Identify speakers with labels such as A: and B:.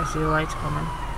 A: I see the lights coming.